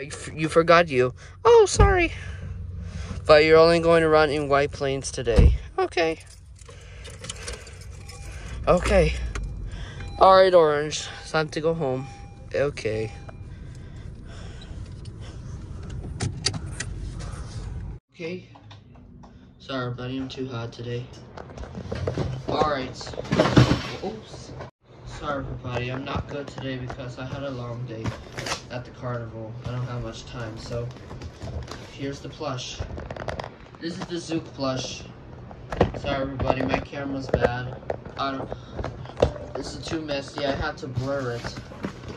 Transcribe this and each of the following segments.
You forgot you. Oh, sorry. But you're only going to run in White Plains today. Okay. Okay. Alright, Orange. Time to go home. Okay. Okay. Sorry, buddy. I'm too hot today. Alright. Oops. Sorry, buddy. I'm not good today because I had a long day at the carnival. I don't have much time, so here's the plush. This is the Zouk plush. Sorry, everybody. My camera's bad. I don't. This is too messy. I had to blur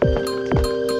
it.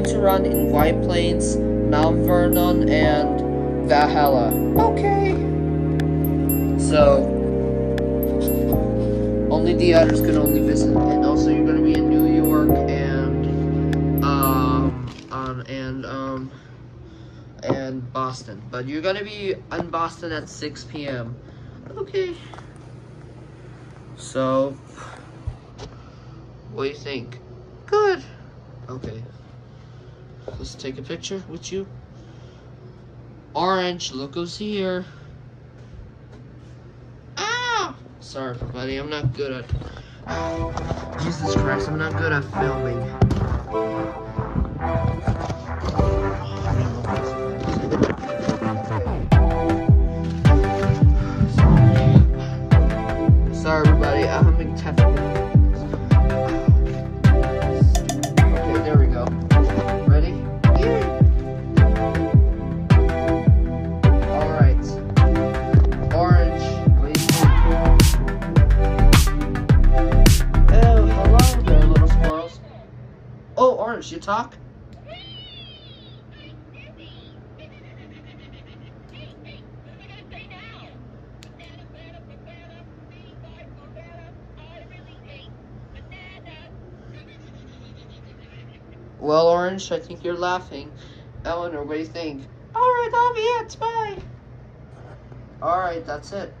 Going to run in White Plains, Mount Vernon, and Valhalla. Okay. So only the others can only visit, and also you're gonna be in New York and um um and um and Boston. But you're gonna be in Boston at 6 p.m. Okay. So, what do you think? Good. Okay. Let's take a picture with you. Orange, look who's here. Ah! Sorry, buddy. I'm not good at. Jesus Christ, I'm not good at filming. Sorry, everybody. I'm having technical. You talk? Well, Orange, I think you're laughing. Elinor, what do you think? Alright, that'll be it. Bye. Alright, that's it.